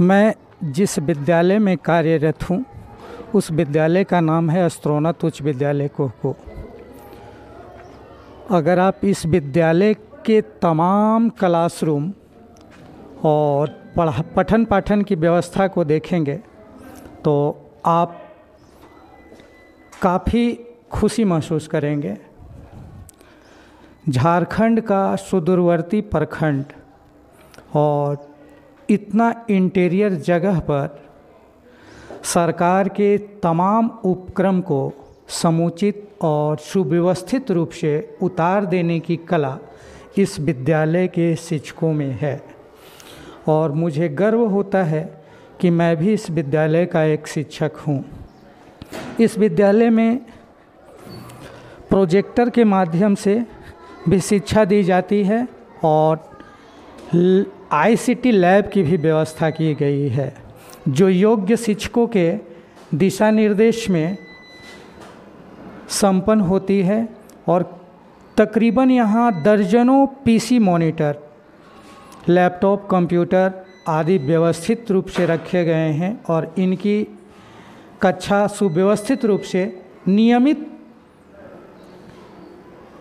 मैं जिस विद्यालय में कार्यरत हूँ, उस विद्यालय का नाम है अस्त्रोन्नत उच्च विद्यालय कोहको अगर आप इस विद्यालय के तमाम क्लासरूम और पठन पाठन की व्यवस्था को देखेंगे तो आप काफ़ी खुशी महसूस करेंगे। झारखंड का सुदूरवर्ती प्रखंड और इतना इंटीरियर जगह पर सरकार के तमाम उपक्रम को समुचित और सुव्यवस्थित रूप से उतार देने की कला इस विद्यालय के शिक्षकों में है। और मुझे गर्व होता है कि मैं भी इस विद्यालय का एक शिक्षक हूँ। इस विद्यालय में प्रोजेक्टर के माध्यम से भी शिक्षा दी जाती है और आईसीटी लैब की भी व्यवस्था की गई है, जो योग्य शिक्षकों के दिशा निर्देश में संपन्न होती है और तकरीबन यहाँ दर्जनों पीसी मॉनिटर, लैपटॉप, कंप्यूटर आदि व्यवस्थित रूप से रखे गए हैं और इनकी कक्षा सुव्यवस्थित रूप से नियमित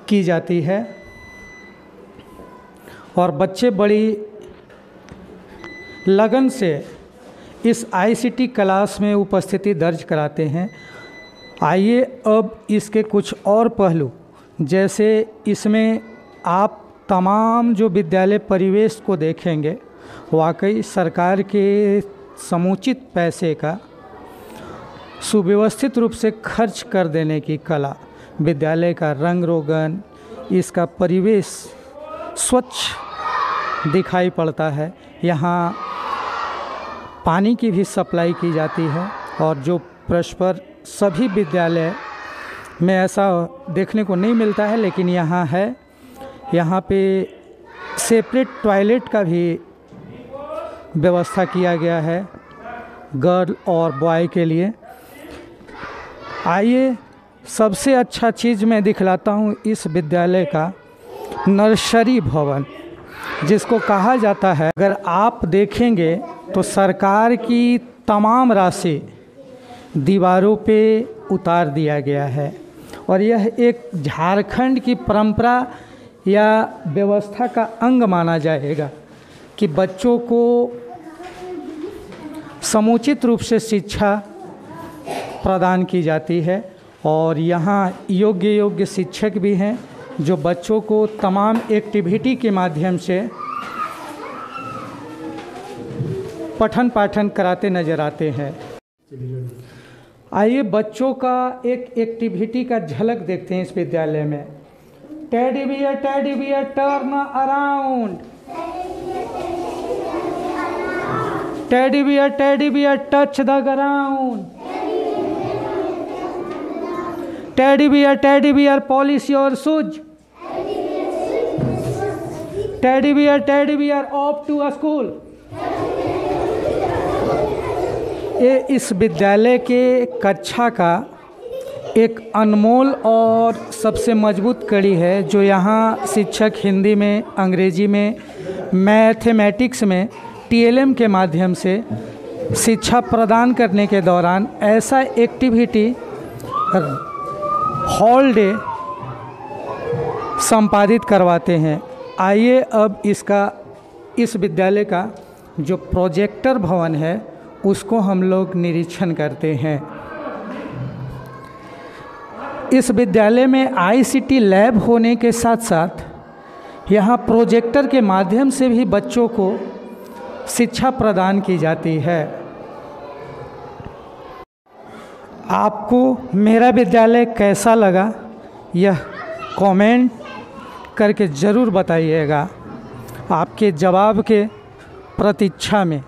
की जाती है। और बच्चे बड़ी लगन से इस आईसीटी क्लास में उपस्थिति दर्ज कराते हैं। आइए अब इसके कुछ और पहलू, जैसे इसमें आप तमाम जो विद्यालय परिवेश को देखेंगे, वाकई सरकार के समुचित पैसे का सुव्यवस्थित रूप से खर्च कर देने की कला, विद्यालय का रंग रोगन, इसका परिवेश स्वच्छ दिखाई पड़ता है। यहाँ पानी की भी सप्लाई की जाती है और जो परस्पर सभी विद्यालय में ऐसा देखने को नहीं मिलता है, लेकिन यहाँ है। यहाँ पे सेपरेट टॉयलेट का भी व्यवस्था किया गया है, गर्ल और बॉय के लिए। आइए, सबसे अच्छा चीज़ मैं दिखलाता हूँ इस विद्यालय का, नर्सरी भवन, जिसको कहा जाता है। अगर आप देखेंगे तो सरकार की तमाम राशि दीवारों पे उतार दिया गया है। और यह एक झारखंड की परंपरा या व्यवस्था का अंग माना जाएगा कि बच्चों को समुचित रूप से शिक्षा प्रदान की जाती है और यहाँ योग्य योग्य शिक्षक भी हैं जो बच्चों को तमाम एक्टिविटी के माध्यम से पठन पाठन कराते नज़र आते हैं। आइए बच्चों का एक एक्टिविटी का झलक देखते हैं इस विद्यालय में। Teddy bear teddy bear turn around teddy bear teddy bear touch the ground teddy bear teddy bear polish your shoes teddy bear teddy bear off to school ये इस विद्यालय के कक्षा का एक अनमोल और सबसे मज़बूत कड़ी है, जो यहाँ शिक्षक हिंदी में, अंग्रेज़ी में, मैथमेटिक्स में, टीएलएम के माध्यम से शिक्षा प्रदान करने के दौरान ऐसा एक्टिविटी हॉल डे संपादित करवाते हैं। आइए अब इसका, इस विद्यालय का जो प्रोजेक्टर भवन है उसको हम लोग निरीक्षण करते हैं। इस विद्यालय में आईसीटी लैब होने के साथ साथ यहाँ प्रोजेक्टर के माध्यम से भी बच्चों को शिक्षा प्रदान की जाती है। आपको मेरा विद्यालय कैसा लगा, यह कमेंट करके ज़रूर बताइएगा। आपके जवाब के प्रतीक्षा में।